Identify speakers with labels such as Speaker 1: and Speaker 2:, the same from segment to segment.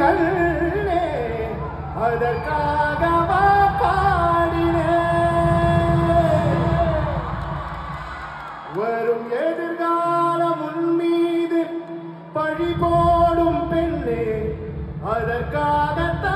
Speaker 1: கண்ணே அதற்காகவா பாடினேன் வரும் எதிர்காலம் உன்மீது பழி போடும் பெண்ணே அதற்காகத்தான்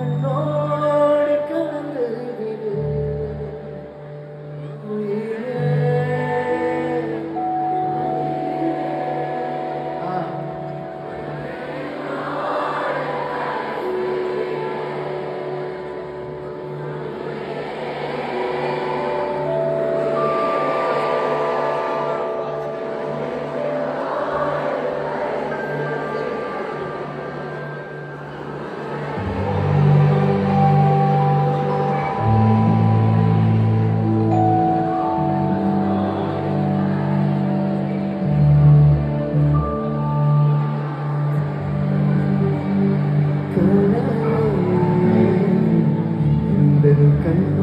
Speaker 1: and American